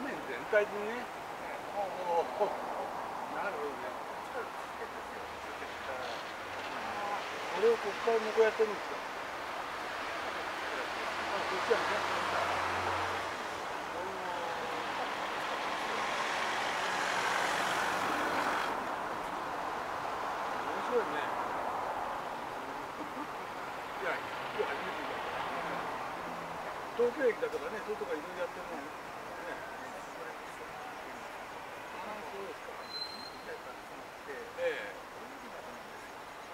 画面全体でね。おおなるほどね。これをここから向こうやってるんですか？あこっちはね面白いね。いや今日初めて東京駅だからねそういうとこいろいろやってるのねああそうですかええ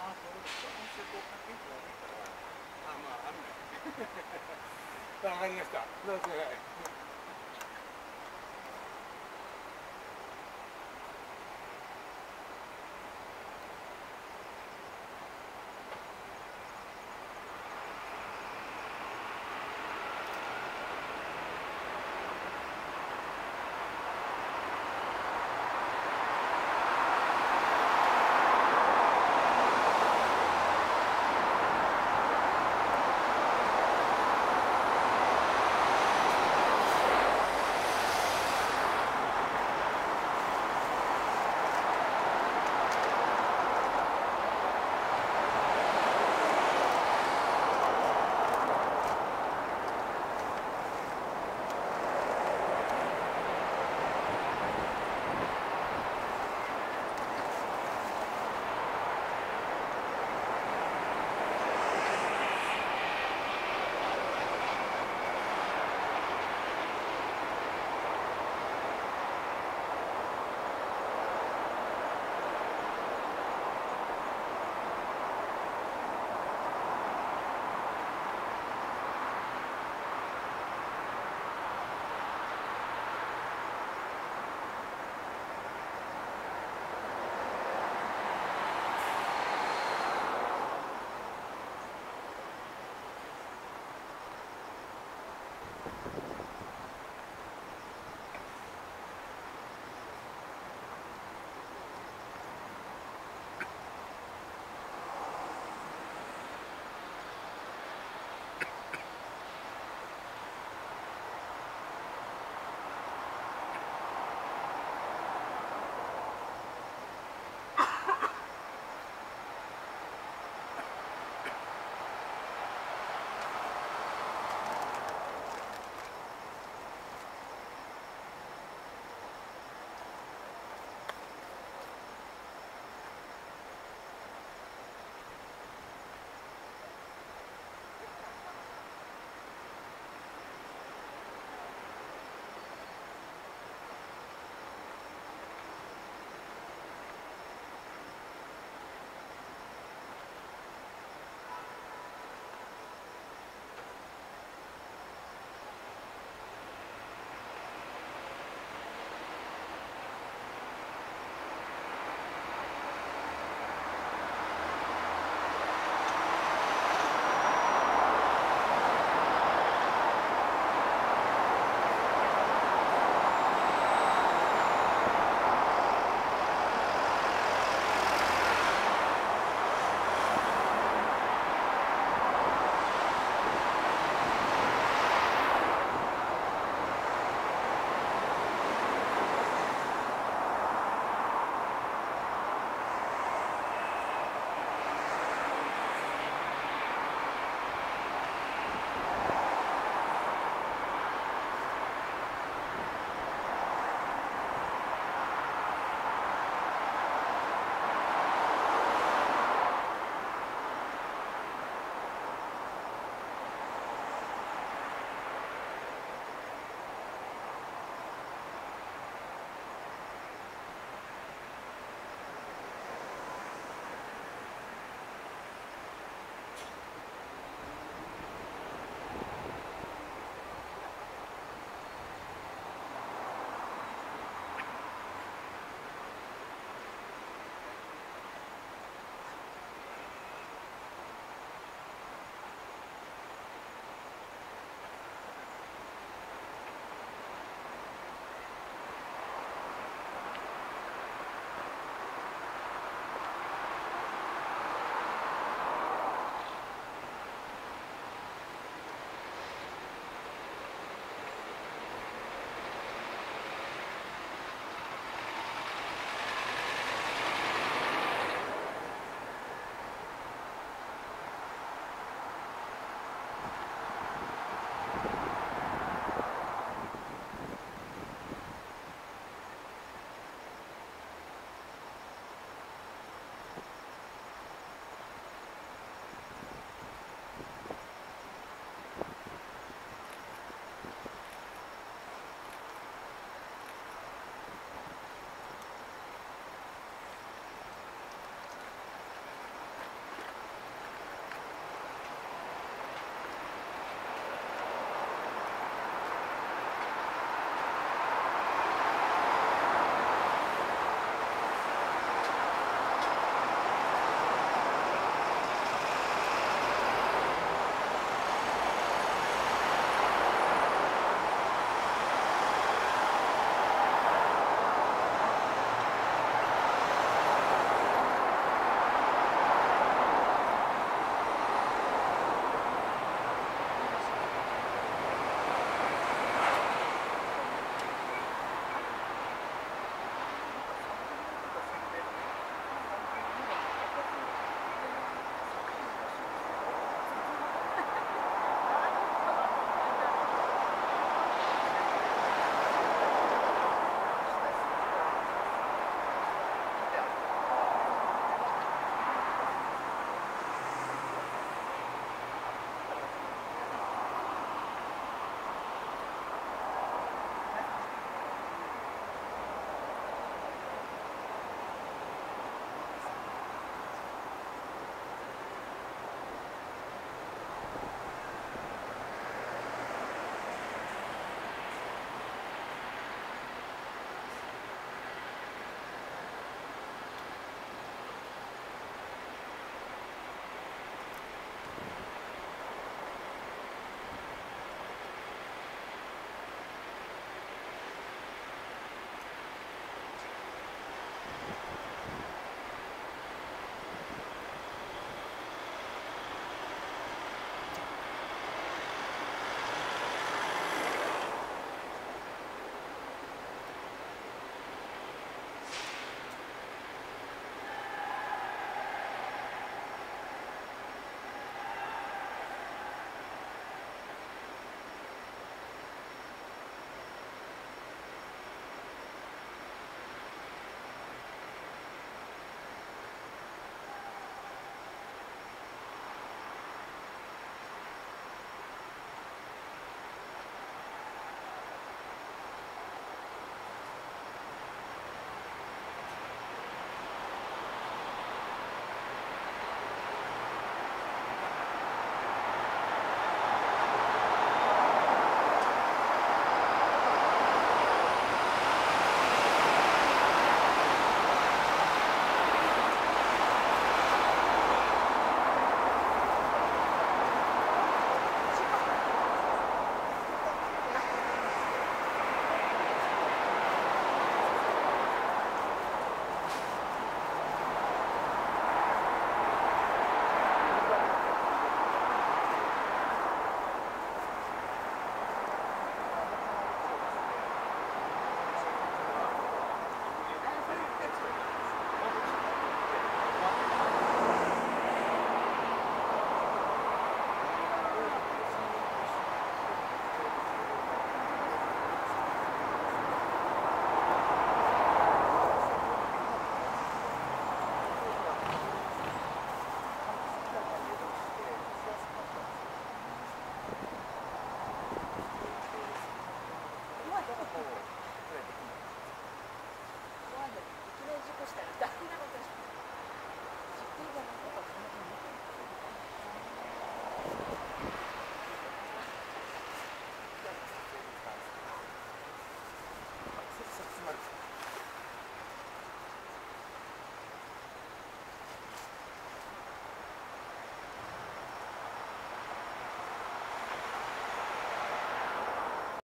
ああそうですかあまああるね わかりました。どうぞ。